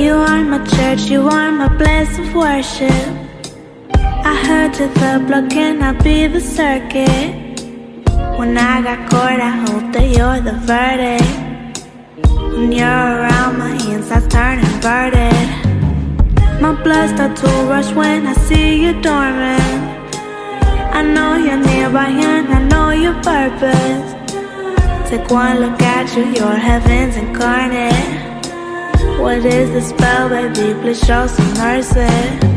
You are my church, you are my place of worship. I heard to the block, and I be the circuit? When I got caught, I hope that you're the verdict. When you're around, my insides turn inverted. My blood starts to rush when I see you dormant. I know you're nearby and I know your purpose. Take one look at you, you're heaven's incarnate. What is the spell, baby? Please show some mercy.